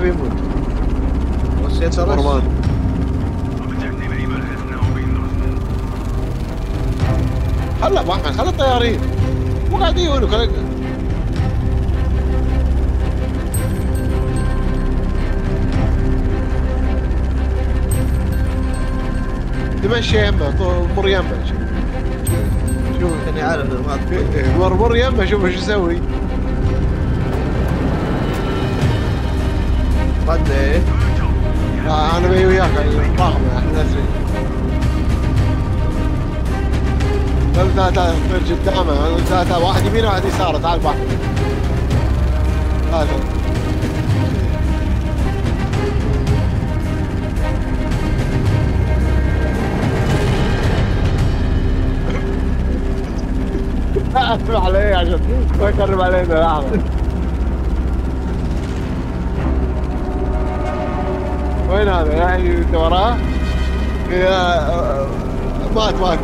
يبي يموت بس يا سوبرمان هلا احمد خلي الطيارين. مو قاعدين يقولوا كل- تمشي يمه مر يمه. شوف. شوف. اني عارف مر يمه شوف إيش يسوي. قد إيه؟ آه، أنا بي وياك الضخمه إحنا ندري ثلاثة ثلاثة قدامه. ثلاثة واحد يمين واحد يسار تعال واحد ثلاثة لا أسمع عليه عشان ما يقرب علينا لحظة وين هذا يعني انت وراه؟ يا مات مات